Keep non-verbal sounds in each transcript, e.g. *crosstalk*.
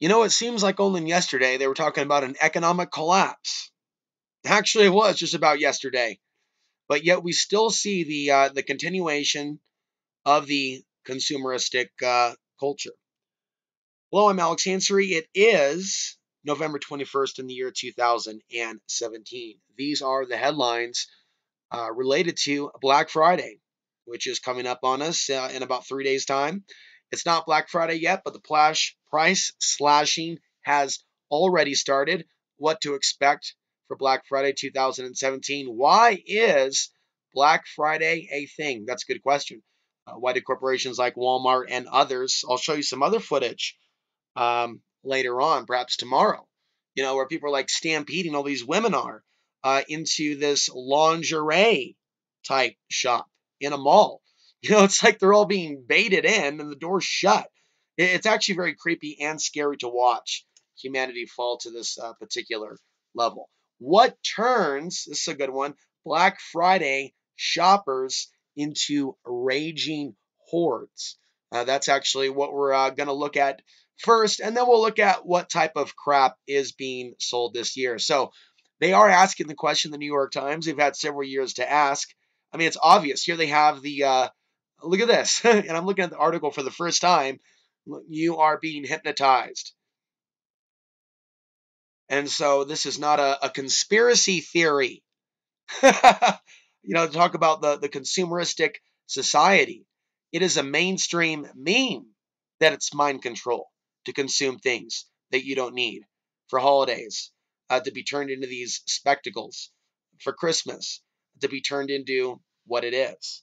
You know, it seems like only yesterday they were talking about an economic collapse. Actually, it was just about yesterday. But yet we still see the uh, the continuation of the consumeristic uh, culture. Hello, I'm Alex Ansary. It is November 21st in the year 2017. These are the headlines uh, related to Black Friday, which is coming up on us uh, in about three days' time. It's not Black Friday yet, but the plash, price slashing has already started. What to expect for Black Friday 2017? Why is Black Friday a thing? That's a good question. Uh, why do corporations like Walmart and others? I'll show you some other footage um, later on, perhaps tomorrow. You know, where people are like stampeding all these women are uh, into this lingerie type shop in a mall. *laughs* You know, it's like they're all being baited in and the door's shut. It's actually very creepy and scary to watch humanity fall to this uh, particular level. What turns, this is a good one, Black Friday shoppers into raging hordes? Uh, that's actually what we're uh, going to look at first, and then we'll look at what type of crap is being sold this year. So they are asking the question, the New York Times. They've had several years to ask. I mean, it's obvious. Here they have the uh, look at this. *laughs* and I'm looking at the article for the first time. You are being hypnotized. And so this is not a, a conspiracy theory. *laughs* you know, talk about the, the consumeristic society. It is a mainstream meme that it's mind control to consume things that you don't need for holidays, uh, to be turned into these spectacles for Christmas, to be turned into what it is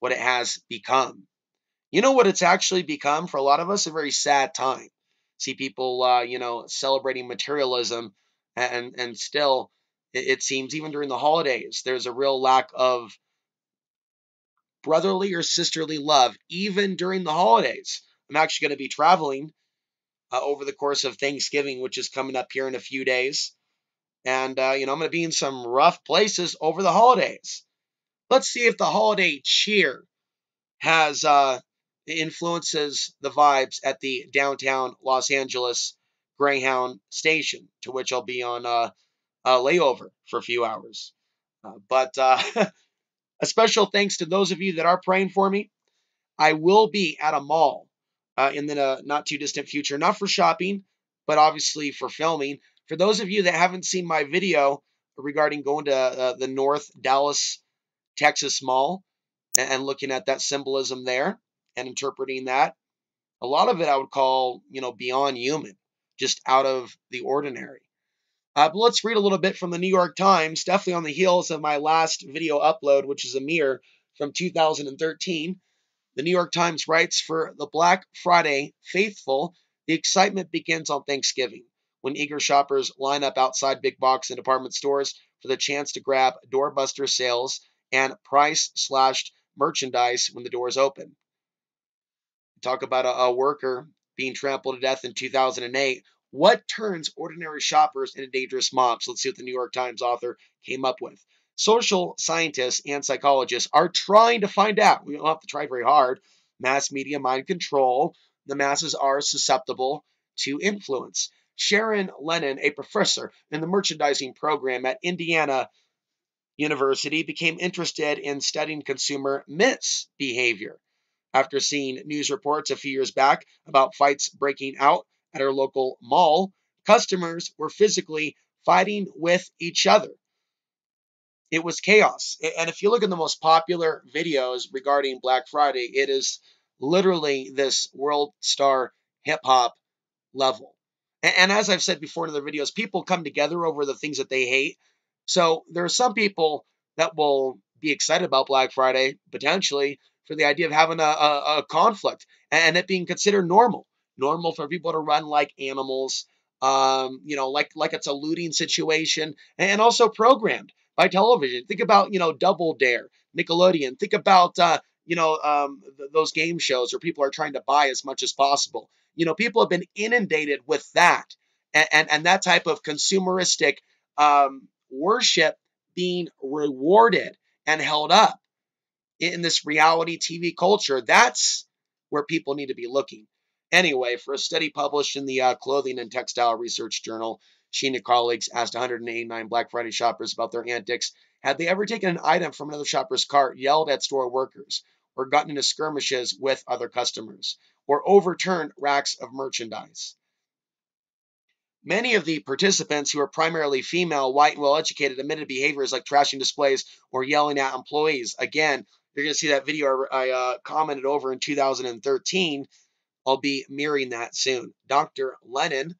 what it has become. You know what it's actually become for a lot of us? A very sad time. See people, uh, you know, celebrating materialism, and and still, it, it seems even during the holidays, there's a real lack of brotherly or sisterly love, even during the holidays. I'm actually going to be traveling uh, over the course of Thanksgiving, which is coming up here in a few days. And, uh, you know, I'm going to be in some rough places over the holidays. Let's see if the holiday cheer has uh, influences the vibes at the downtown Los Angeles Greyhound station, to which I'll be on a layover for a few hours. Uh, but uh, *laughs* a special thanks to those of you that are praying for me. I will be at a mall uh, in the uh, not too distant future, not for shopping, but obviously for filming. For those of you that haven't seen my video regarding going to the North Dallas Texas Mall and looking at that symbolism there and interpreting that. A lot of it I would call, you know, beyond human, just out of the ordinary. Uh, but let's read a little bit from the New York Times, definitely on the heels of my last video upload, which is a mirror from 2013. The New York Times writes For the Black Friday faithful, the excitement begins on Thanksgiving when eager shoppers line up outside big box and department stores for the chance to grab doorbuster sales and price slashed merchandise when the doors open. Talk about a, a worker being trampled to death in 2008. What turns ordinary shoppers into dangerous mobs? Let's see what the New York Times author came up with. Social scientists and psychologists are trying to find out. We don't have to try very hard. Mass media mind control. The masses are susceptible to influence. Sharron Lennon, a professor in the merchandising program at Indiana University became interested in studying consumer misbehavior after seeing news reports a few years back about fights breaking out at her local mall. Customers were physically fighting with each other. It was chaos. And if you look at the most popular videos regarding Black Friday, it is literally this world star hip hop level. And, as I've said before in other videos, people come together over the things that they hate so there are some people that will be excited about Black Friday potentially for the idea of having a, a, a conflict and it being considered normal, normal for people to run like animals, um, you know, like like it's a looting situation, and also programmed by television. Think about you know Double Dare, Nickelodeon. Think about uh, you know um, th- those game shows where people are trying to buy as much as possible. You know, people have been inundated with that and and, and that type of consumeristic um, worship being rewarded and held up in this reality TV culture. That's where people need to be looking. Anyway, for a study published in the uh, Clothing and Textile Research Journal, she and her colleagues asked 189 Black Friday shoppers about their antics. Had they ever taken an item from another shopper's cart, yelled at store workers, or gotten into skirmishes with other customers, or overturned racks of merchandise? Many of the participants, who are primarily female, white, and well educated, admitted behaviors like trashing displays or yelling at employees. Again, you're going to see that video I uh, commented over in 2013. I'll be mirroring that soon. Dr. Lennon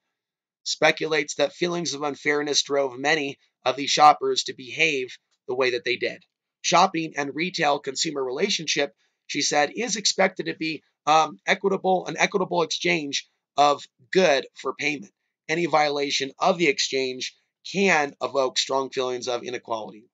speculates that feelings of unfairness drove many of these shoppers to behave the way that they did. Shopping and retail consumer relationship, she said, is expected to be um, equitable, an equitable exchange of good for payment. Any violation of the exchange can evoke strong feelings of inequality.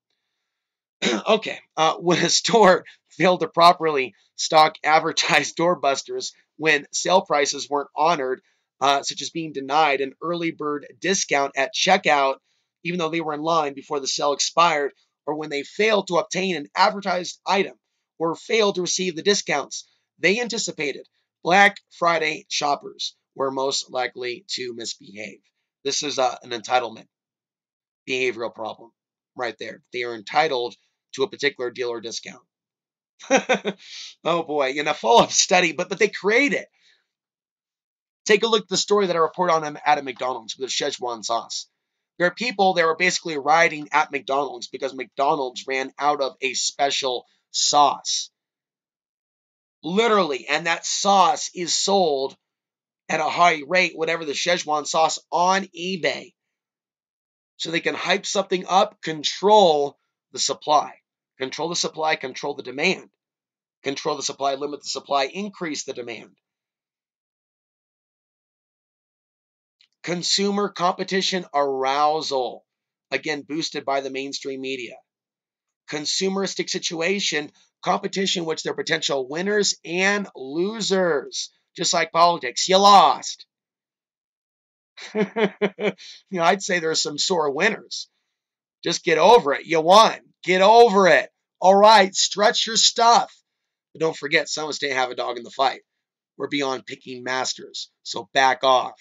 *clears throat* okay, uh, when a store *laughs* failed to properly stock advertised doorbusters when sale prices weren't honored, uh, such as being denied an early bird discount at checkout, even though they were in line before the sale expired, or when they failed to obtain an advertised item or failed to receive the discounts they anticipated, Black Friday shoppers were most likely to misbehave. This is uh, an entitlement behavioral problem right there. They are entitled to a particular deal or discount. *laughs* oh boy, in a follow-up study, but but they create it. Take a look at the story that I report on them at a McDonald's with Szechuan sauce. There are people that were basically rioting at McDonald's because McDonald's ran out of a special sauce. Literally, and that sauce is sold at a high rate, whatever the Szechuan sauce on eBay. So they can hype something up, control the supply. Control the supply, control the demand. Control the supply, limit the supply, increase the demand. Consumer competition arousal, again, boosted by the mainstream media. Consumeristic situation, competition which there are potential winners and losers, just like politics. You lost. *laughs* you know, I'd say there's some sore winners. Just get over it. You won. Get over it. All right, stretch your stuff. But don't forget, some of us didn't have a dog in the fight. We're beyond picking masters, so back off.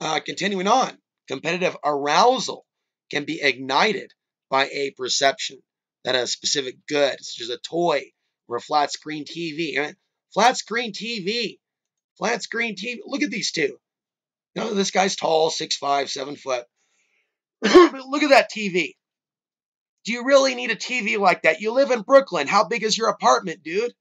Uh, continuing on, competitive arousal can be ignited by a perception that a specific good, such as a toy or a flat screen TV, flat screen TV, flat screen TV. Look at these two. You know, this guy's tall, six five, seven foot. *coughs* look at that TV. Do you really need a TV like that? You live in Brooklyn. How big is your apartment, dude?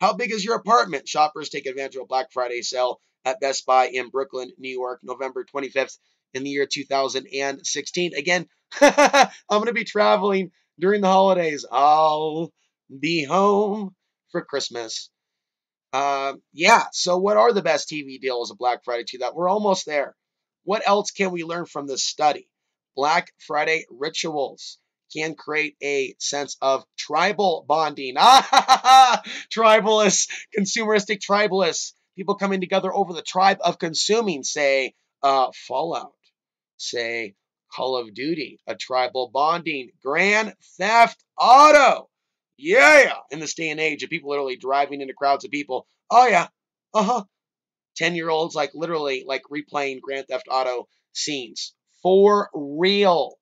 How big is your apartment? Shoppers take advantage of Black Friday sale at Best Buy in Brooklyn, New York, November 25th in the year 2016. Again, *laughs* I'm going to be traveling during the holidays. I'll be home for Christmas. Uh, yeah, so what are the best TV deals of Black Friday to that? We're almost there. What else can we learn from this study? Black Friday rituals can create a sense of tribal bonding. Ah, *laughs* tribalists, consumeristic tribalists people coming together over the tribe of consuming, say, uh, Fallout, say, Call of Duty, a tribal bonding, Grand Theft Auto. Yeah, in this day and age of people literally driving into crowds of people. Oh, yeah, uh huh. 10 year olds, like literally, like replaying Grand Theft Auto scenes for real.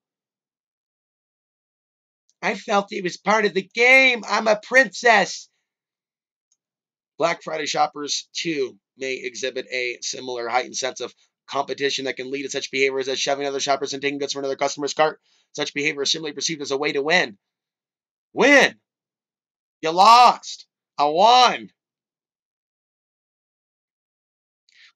I felt it was part of the game. I'm a princess. Black Friday shoppers, too, may exhibit a similar heightened sense of competition that can lead to such behaviors as shoving other shoppers and taking goods from another customer's cart. Such behavior is simply perceived as a way to win. Win! You lost! I won!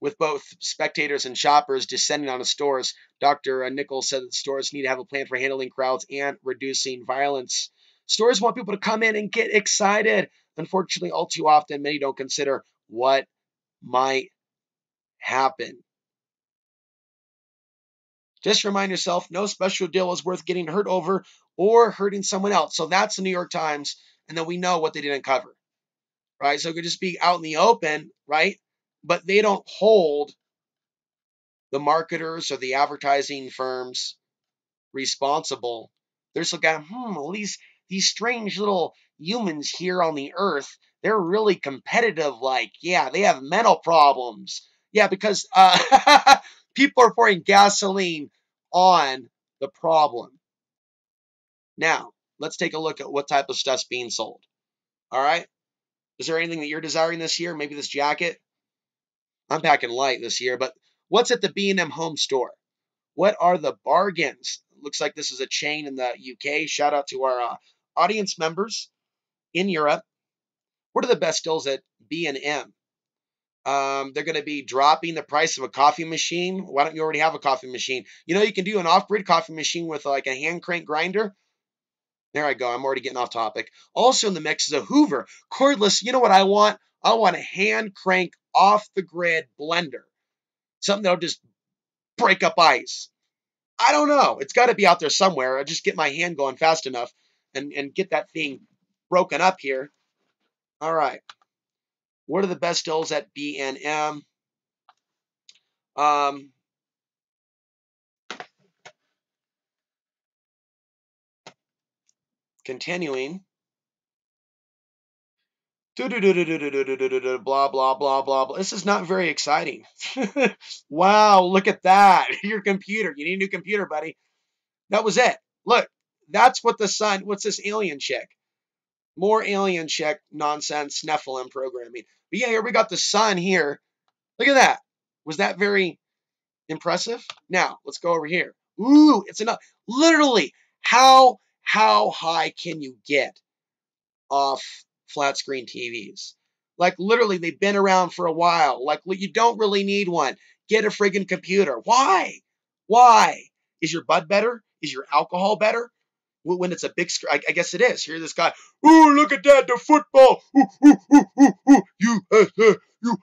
With both spectators and shoppers descending on the stores, Dr. Uh, Nichols said that stores need to have a plan for handling crowds and reducing violence. Stores want people to come in and get excited. Unfortunately, all too often, many don't consider what might happen. Just remind yourself no special deal is worth getting hurt over or hurting someone else. So that's the New York Times, and then we know what they didn't cover. Right? So it could just be out in the open, right? But they don't hold the marketers or the advertising firms responsible. They're looking at, hmm, well, these these strange little humans here on the earth they're really competitive. Like, yeah, they have mental problems. Yeah, because uh, *laughs* people are pouring gasoline on the problem. Now, let's take a look at what type of stuff's being sold. All right. Is there anything that you're desiring this year? Maybe this jacket? I'm packing light this year, but what's at the B&M home store? What are the bargains? Looks like this is a chain in the UK. Shout out to our uh, audience members in Europe. What are the best deals at B&M? Um, they're going to be dropping the price of a coffee machine. Why don't you already have a coffee machine? You know, you can do an off-grid coffee machine with like a hand crank grinder. There I go. I'm already getting off topic. Also in the mix is a Hoover. Cordless, you know what I want? I want a hand crank off the grid blender. Something that'll just break up ice. I don't know. It's got to be out there somewhere. I just get my hand going fast enough and, and get that thing broken up here. All right. What are the best deals at B&M? Um, continuing. Blah, blah, blah, blah, blah. This is not very exciting. wow, look at that. Your computer. You need a new computer, buddy. That was it. Look, that's what the sun, what's this alien chick? More alien chick nonsense, Nephilim programming. But yeah, here we got the sun here. Look at that. Was that very impressive? Now, let's go over here. Ooh, it's enough. Literally, how, how high can you get off flat screen TVs. Like literally, they've been around for a while. Like you don't really need one. Get a friggin' computer. Why? Why? Is your bud better? Is your alcohol better? When it's a big screen, I, guess it is. Here, this guy. Ooh, look at that, the football. Ooh, ooh, ooh, ooh, ooh. You, uh, you,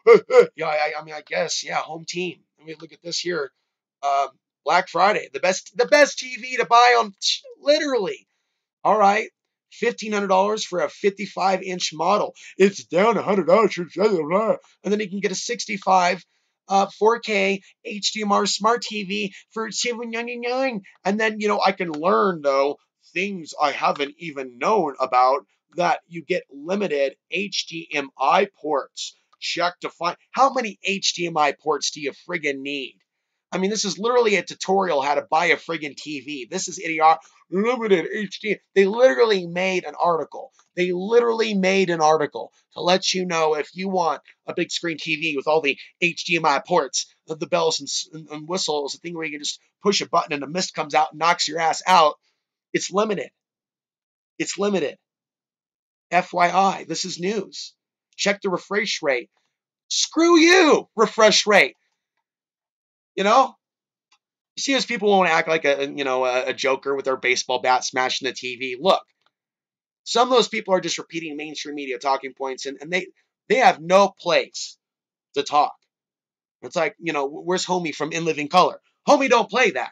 yeah. I, I mean, I guess, yeah. Home team. I mean, look at this here. Um, Black Friday, the best, the best TV to buy on, literally. All right, $1,500 for a 55 inch model. It's down $100. And then you can get a 65 uh, 4K HDMI smart TV for 799. And then, you know, I can learn though things I haven't even known about that you get limited HDMI ports. Check to find how many HDMI ports do you friggin' need? I mean, this is literally a tutorial how to buy a friggin' TV. This is idiot limited HD. They literally made an article. They literally made an article to let you know if you want a big screen TV with all the HDMI ports, the, bells and, and whistles, the thing where you can just push a button and the mist comes out and knocks your ass out. It's limited. It's limited. FYI, this is news. Check the refresh rate. Screw you, refresh rate. You know, see, as people won't act like a you know a, a joker with their baseball bat smashing the TV. Look, some of those people are just repeating mainstream media talking points, and, and they they have no place to talk. It's like you know, where's Homie from In Living Color? Homie, don't play that.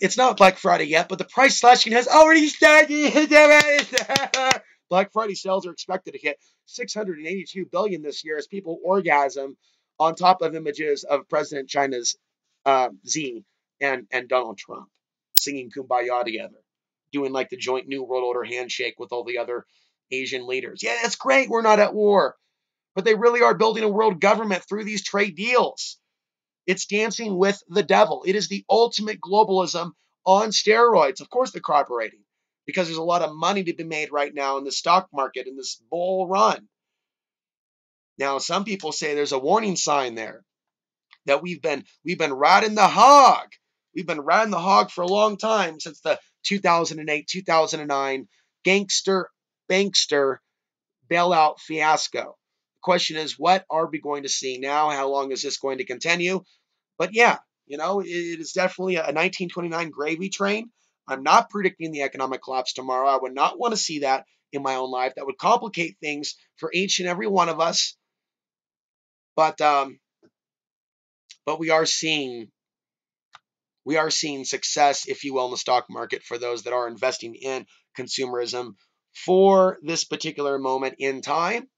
It's not Black Friday yet, but the price slashing has already started. *laughs* Black Friday sales are expected to hit 682 billion this year as people orgasm on top of images of President China's uh, Xi and, and Donald Trump singing Kumbaya together, doing like the joint New World Order handshake with all the other Asian leaders. Yeah, that's great. We're not at war. But they really are building a world government through these trade deals. It's dancing with the devil. It is the ultimate globalism on steroids. Of course, they're cooperating because there's a lot of money to be made right now in the stock market in this bull run. Now, some people say there's a warning sign there that we've been we've been riding the hog. We've been riding the hog for a long time since the 2008 2009 gangster bankster bailout fiasco. The question is, what are we going to see now? How long is this going to continue? But yeah, you know, it is definitely a 1929 gravy train. I'm not predicting the economic collapse tomorrow. I would not want to see that in my own life. That would complicate things for each and every one of us. But um, but we are seeing we are seeing success, if you will, in the stock market for those that are investing in consumerism for this particular moment in time.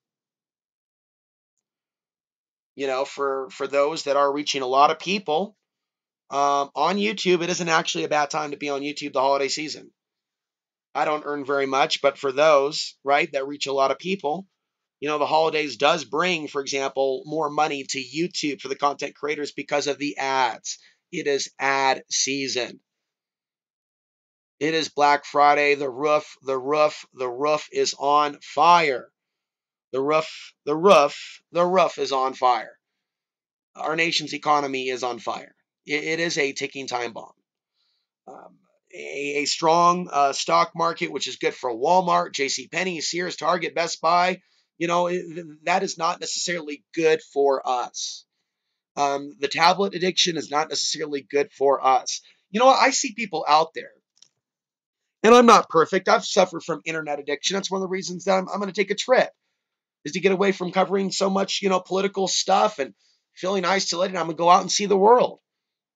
You know, for for those that are reaching a lot of people um, on YouTube, it isn't actually a bad time to be on YouTube the holiday season. I don't earn very much, but for those, right, that reach a lot of people, you know, the holidays does bring, for example, more money to YouTube for the content creators because of the ads. It is ad season. It is Black Friday. The roof, the roof, the roof is on fire. The roof, the roof, the roof is on fire. Our nation's economy is on fire. it, it is a ticking time bomb. Um, a, a, strong uh, stock market, which is good for Walmart, J.C. Penney, Sears, Target, Best Buy. You know, that is not necessarily good for us. Um, the tablet addiction is not necessarily good for us. You know, I see people out there and I'm not perfect. I've suffered from internet addiction. That's one of the reasons that I'm, I'm going to take a trip is to get away from covering so much, you know, political stuff and feeling isolated. I'm going to go out and see the world.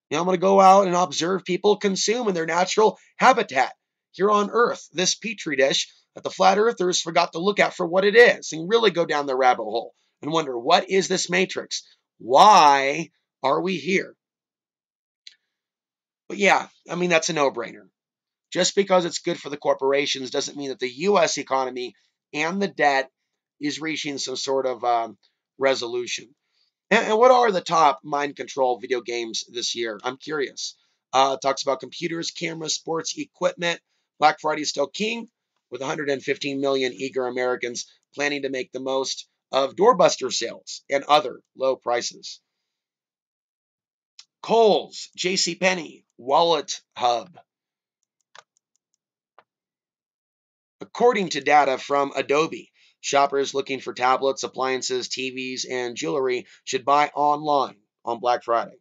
You know, I'm going to go out and observe people consume in their natural habitat here on Earth, this petri dish that the flat earthers forgot to look at for what it is and really go down the rabbit hole and wonder what is this matrix? Why are we here? But yeah, I mean, that's a no brainer. Just because it's good for the corporations doesn't mean that the U.S. economy and the debt is reaching some sort of um, resolution. And, and, what are the top mind control video games this year? I'm curious. Uh, talks about computers, cameras, sports equipment. Black Friday is still king, with 115 million eager Americans planning to make the most of doorbuster sales and other low prices. Kohl's, J.C. Penney, Wallet Hub, According to data from Adobe, shoppers looking for tablets, appliances, TVs, and jewelry should buy online on Black Friday.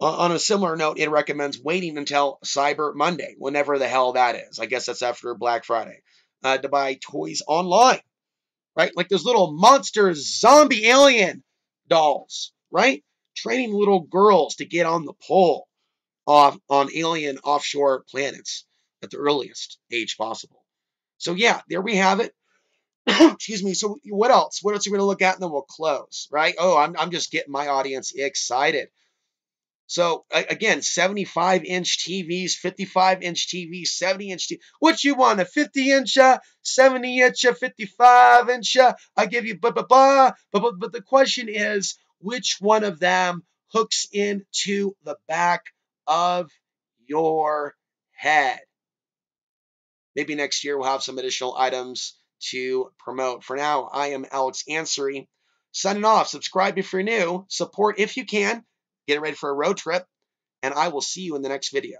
On a similar note, it recommends waiting until Cyber Monday, whenever the hell that is. I guess that's after Black Friday, uh, to buy toys online, right? Like those little monster zombie alien dolls, right? Training little girls to get on the pole off on alien offshore planets at the earliest age possible. So yeah, there we have it. *clears throat* Excuse me. So what else? What else are we going to look at? And then we'll close, right? Oh, I'm, I'm just getting my audience excited. So again, 75 inch TVs, 55 inch TVs, 70 inch TV. What you want? A 50 inch, uh, 70 inch, 55 inch? Uh, I give you blah blah blah. But, but but the question is, which one of them hooks into the back of your head? Maybe next year we'll have some additional items to promote. For now, I am Alex Ansary. Signing off. Subscribe if you're new. Support if you can. Get ready for a road trip. And I will see you in the next video.